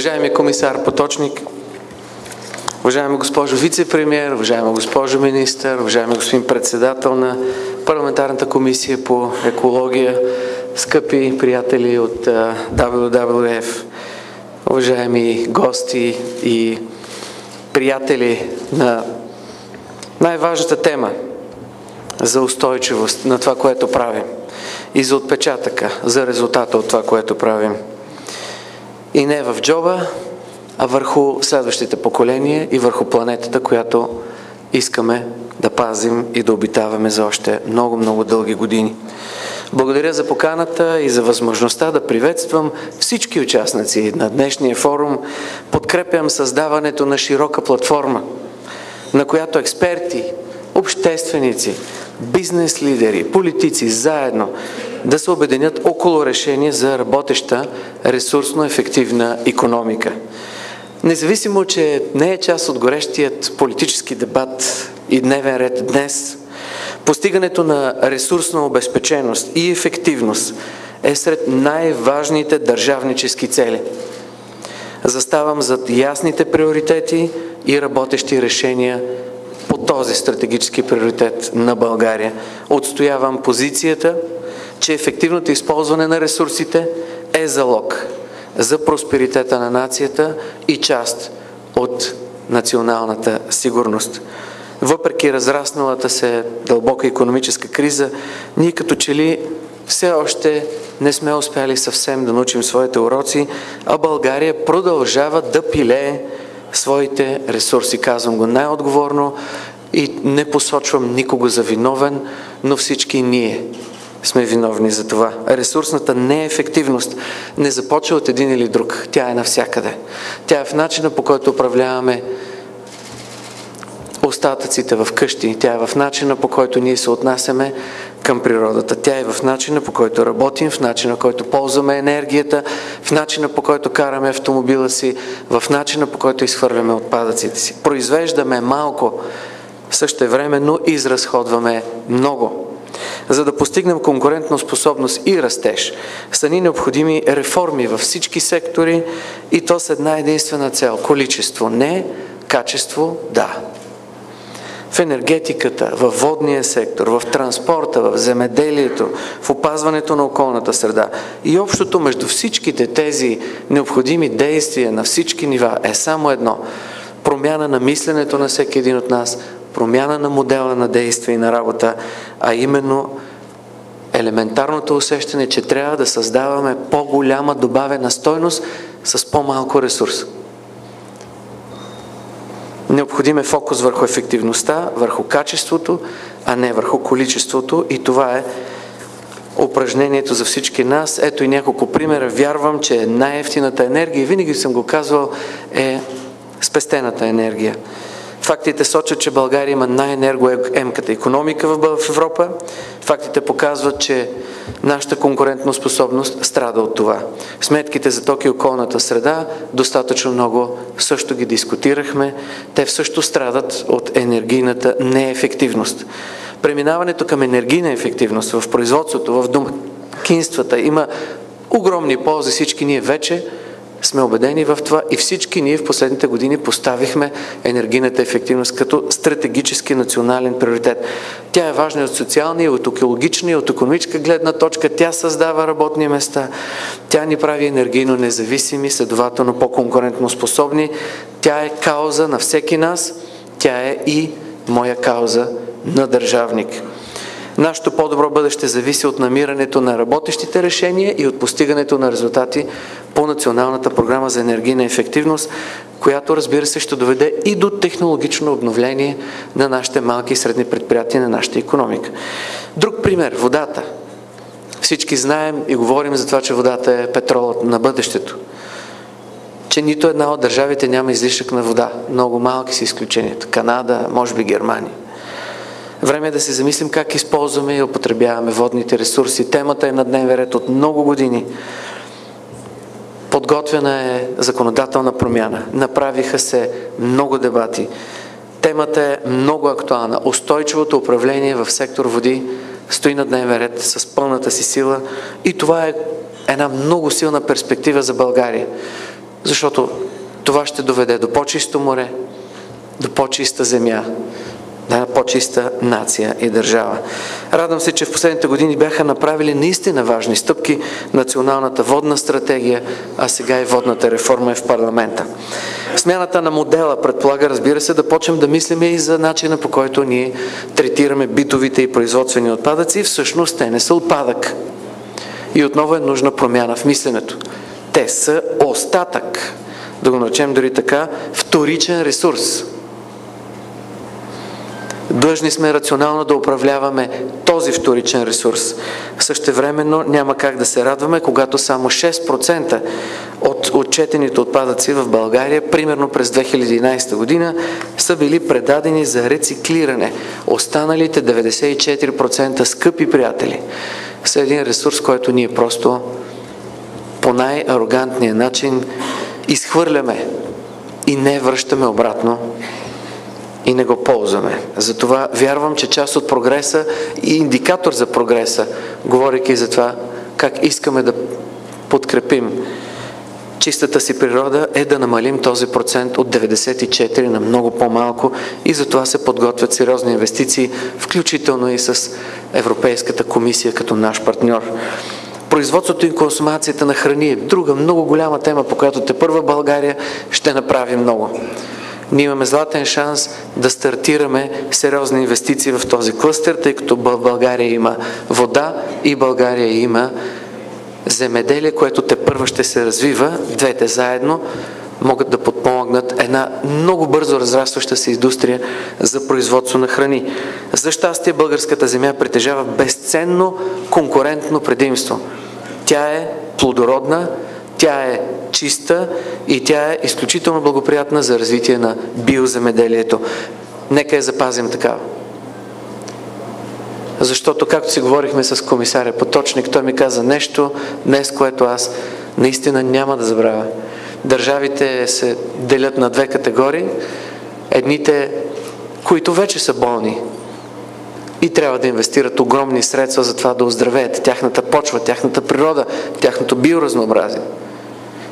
Уважаеми комисар Поточник, уважаема госпожо вице-премьер, уважаема госпожо министър, уважаеми господин председател на парламентарната комисия по екология, скъпи приятели от WWF, уважаеми гости и приятели на най-важната тема за устойчивост на това, което правим и за отпечатъка, за резултата от това, което правим. И не в джоба, а върху следващите поколения и върху планетата, която искаме да пазим и да обитаваме за още много-много дълги години. Благодаря за поканата и за възможността да приветствам всички участници на днешния форум. Подкрепям създаването на широка платформа, на която експерти, общественици, бизнес лидери, политици заедно да се обединят около решение за работеща, ресурсно ефективна економика. Независимо, че не е част от горещият политически дебат и дневен ред днес, постигането на ресурсна обезпеченост и ефективност е сред най-важните държавнически цели. Заставам зад ясните приоритети и работещи решения по този стратегически приоритет на България. Отстоявам позицията, че ефективното използване на ресурсите е залог за просперитета на нацията и част от националната сигурност. Въпреки разрасналата се дълбока економическа криза, ние като че ли все още не сме успяли съвсем да научим своите уроци, а България продължава да пилее своите ресурси. Казвам го най-отговорно и не посочвам никого за виновен, но всички ние сме виновни за това. Ресурсната неефективност не започва от един или друг. Тя е навсякъде. Тя е в начина по който управляваме остатъците в къщи. Тя е в начина по който ние се отнасяме към природата. Тя е в начина по който работим, в начина по който ползваме енергията, в начина по който караме автомобила си, в начина по който изхвърляме отпадъците си. Произвеждаме малко, същевременно изразходваме много. За да постигнем конкурентна способност и растеж, са ни необходими реформи във всички сектори и то с една единствена цел – количество. Не качество – да. В енергетиката, в водния сектор, в транспорта, в земеделието, в опазването на околната среда. И общото между всичките тези необходими действия на всички нива е само едно – промяна на мисленето на всеки един от нас, промяна на модела на действие и на работа, а именно елементарното усещане, че трябва да създаваме по-голяма добавена стойност с по-малко ресурс. Необходим е фокус върху ефективността, върху качеството, а не върху количеството и това е упражнението за всички нас. Ето и няколко примера. Вярвам, че най-ефтината енергия, винаги съм го казвал, е спестената енергия. Фактите сочат, че България има най-енергоемката економика в Европа. Фактите показват, че нашата конкурентна способност страда от това. Сметките за токи и околната среда достатъчно много също ги дискутирахме. Те също страдат от енергийната неефективност. Преминаването към енергийна ефективност в производството, в домакинствата има огромни ползи. Всички ние вече сме убедени в това и всички ние в последните години поставихме енергийната ефективност като стратегически национален приоритет. Тя е важна от социална, от екологична, от економическа гледна точка. Тя създава работни места. Тя ни прави енергийно независими, следователно по-конкурентно способни. Тя е кауза на всеки нас. Тя е и моя кауза на държавник. Нашето по-добро бъдеще зависи от намирането на работещите решения и от постигането на резултати по Националната програма за енергийна ефективност, която разбира се ще доведе и до технологично обновление на нашите малки и средни предприятия, на нашата економика. Друг пример – водата. Всички знаем и говорим за това, че водата е петролът на бъдещето. Че нито една от държавите няма излишък на вода. Много малки са изключенията. Канада, може би Германия. Време е да се замислим как използваме и употребяваме водните ресурси. Темата е на дневен ред от много години. Подготвена е законодателна промяна. Направиха се много дебати. Темата е много актуална. Устойчивото управление в сектор води стои на дневен ред с пълната си сила и това е една много силна перспектива за България. защото това ще доведе до по-чисто море, до по-чиста земя, на по-чиста нация и държава. Радвам се, че в последните години бяха направили наистина важни стъпки националната водна стратегия, а сега и водната реформа е в парламента. Смяната на модела предполага, разбира се, да почнем да мислиме и за начина по който ние третираме битовите и производствени отпадъци. Всъщност те не са отпадък. И отново е нужна промяна в мисленето. Те са остатък. Да го наречем дори така, вторичен ресурс. Длъжни сме рационално да управляваме този вторичен ресурс. Същевременно няма как да се радваме, когато само 6% от отчетените отпадъци в България, примерно през 2011 година, са били предадени за рециклиране. Останалите 94% скъпи приятели са един ресурс, който ние просто по най-арогантния начин изхвърляме и не връщаме обратно и не го ползваме. Затова вярвам, че част от прогреса и индикатор за прогреса, говоряки за това как искаме да подкрепим чистата си природа, е да намалим този процент от 94 на много по-малко и затова се подготвят сериозни инвестиции, включително и с Европейската комисия като наш партньор. Производството и консумацията на храни е друга много голяма тема, по която те първа България ще направи много ние имаме златен шанс да стартираме сериозни инвестиции в този клъстер, тъй като България има вода и България има земеделие, което те първо ще се развива, двете заедно могат да подпомогнат една много бързо разрастваща се индустрия за производство на храни. За щастие българската земя притежава безценно конкурентно предимство. Тя е плодородна, тя е чиста и тя е изключително благоприятна за развитие на биоземеделието. Нека я запазим такава. Защото, както си говорихме с комисаря Поточник, той ми каза нещо днес, което аз наистина няма да забравя. Държавите се делят на две категории. Едните, които вече са болни и трябва да инвестират огромни средства за това да оздравеят тяхната почва, тяхната природа, тяхното биоразнообразие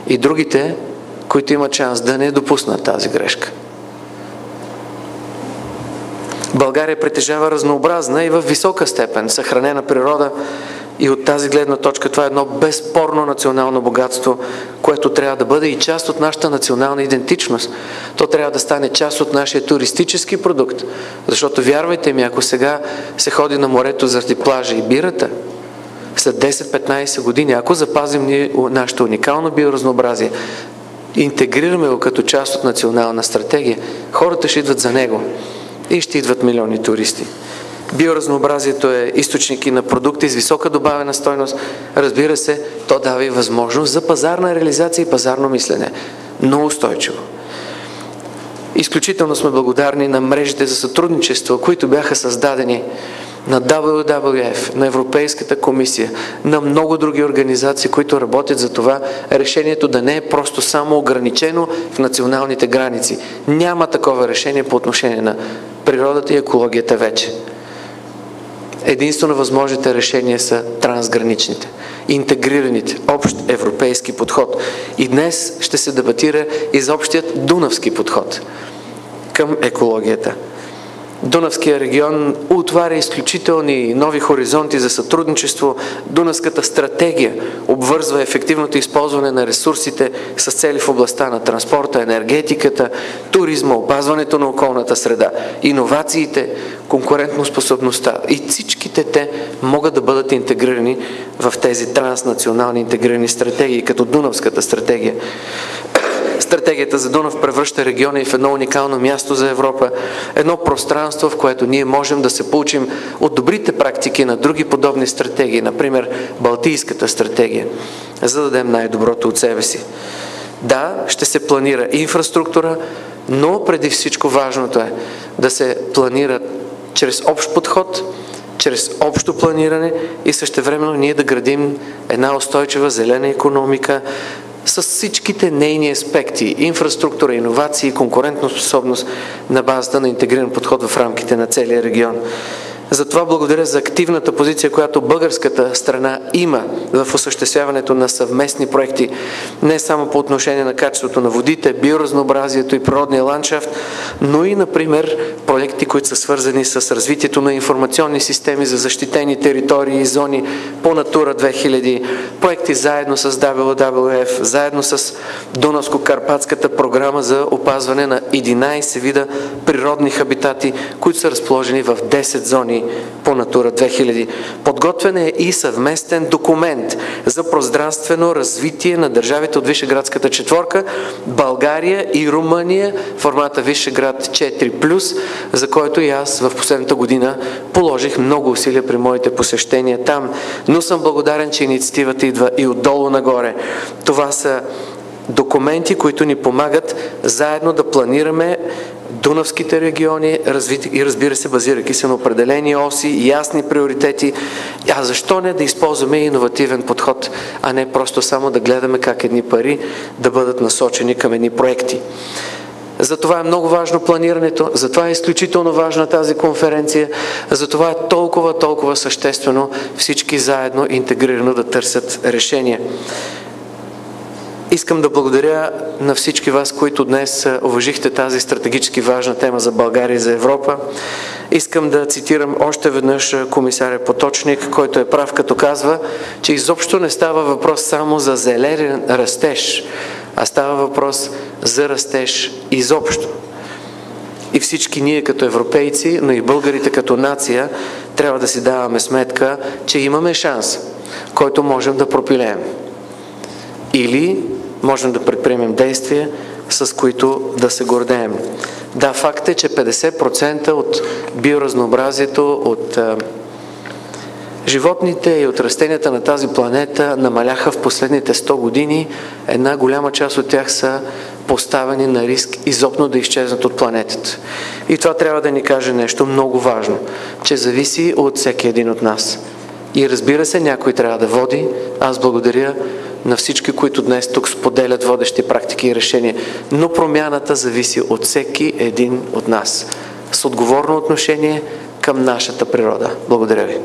и другите, които имат шанс да не допуснат тази грешка. България притежава разнообразна и в висока степен съхранена природа и от тази гледна точка това е едно безспорно национално богатство, което трябва да бъде и част от нашата национална идентичност. То трябва да стане част от нашия туристически продукт. Защото вярвайте ми, ако сега се ходи на морето заради плажа и бирата, след 10-15 години, ако запазим ние нашето уникално биоразнообразие, интегрираме го като част от национална стратегия, хората ще идват за него и ще идват милиони туристи. Биоразнообразието е източник и на продукти с висока добавена стойност. Разбира се, то дава и възможност за пазарна реализация и пазарно мислене. Но устойчиво. Изключително сме благодарни на мрежите за сътрудничество, които бяха създадени на WWF, на Европейската комисия, на много други организации, които работят за това решението да не е просто само ограничено в националните граници. Няма такова решение по отношение на природата и екологията вече. Единствено възможните решения са трансграничните, интегрираните, общ европейски подход. И днес ще се дебатира и за общият дунавски подход към екологията. Дунавския регион отваря изключителни нови хоризонти за сътрудничество. Дунавската стратегия обвързва ефективното използване на ресурсите с цели в областта на транспорта, енергетиката, туризма, опазването на околната среда, иновациите, конкурентоспособността. И всичките те могат да бъдат интегрирани в тези транснационални интегрирани стратегии, като Дунавската стратегия. Стратегията за Дунав превръща региона и в едно уникално място за Европа, едно пространство, в което ние можем да се получим от добрите практики на други подобни стратегии, например Балтийската стратегия, за да дадем най-доброто от себе си. Да, ще се планира инфраструктура, но преди всичко важното е да се планира чрез общ подход, чрез общо планиране и същевременно ние да градим една устойчива зелена економика, с всичките нейни аспекти – инфраструктура, иновации, конкурентоспособност на базата на интегриран подход в рамките на целия регион. Затова благодаря за активната позиция, която българската страна има в осъществяването на съвместни проекти, не само по отношение на качеството на водите, биоразнообразието и природния ландшафт, но и, например, проекти, които са свързани с развитието на информационни системи за защитени територии и зони по Натура 2000, проекти заедно с WWF, заедно с Дунавско-Карпатската програма за опазване на 11 вида природни хабитати, които са разположени в 10 зони по Натура 2000. Подготвен е и съвместен документ за пространствено развитие на държавите от Вишеградската четворка, България и Румъния, формата Вишеград 4+, за който и аз в последната година положих много усилия при моите посещения там. Но съм благодарен, че инициативата идва и отдолу нагоре. Това са документи, които ни помагат заедно да планираме Дунавските региони и разбира се, базирайки се на определени оси, ясни приоритети. А защо не да използваме иновативен подход, а не просто само да гледаме как едни пари да бъдат насочени към едни проекти. Затова е много важно планирането, затова е изключително важна тази конференция, затова е толкова, толкова съществено всички заедно интегрирано да търсят решения. Искам да благодаря на всички вас, които днес уважихте тази стратегически важна тема за България и за Европа. Искам да цитирам още веднъж комисаря Поточник, който е прав, като казва, че изобщо не става въпрос само за зелен растеж, а става въпрос за растеж изобщо. И всички ние като европейци, но и българите като нация, трябва да си даваме сметка, че имаме шанс, който можем да пропилеем. Или можем да предприемем действия, с които да се гордеем. Да, факт е, че 50% от биоразнообразието, от животните и от растенията на тази планета намаляха в последните 100 години. Една голяма част от тях са поставени на риск изобно да изчезнат от планетата. И това трябва да ни каже нещо много важно, че зависи от всеки един от нас. И разбира се, някой трябва да води. Аз благодаря на всички, които днес тук споделят водещи практики и решения. Но промяната зависи от всеки един от нас. С отговорно отношение към нашата природа. Благодаря ви.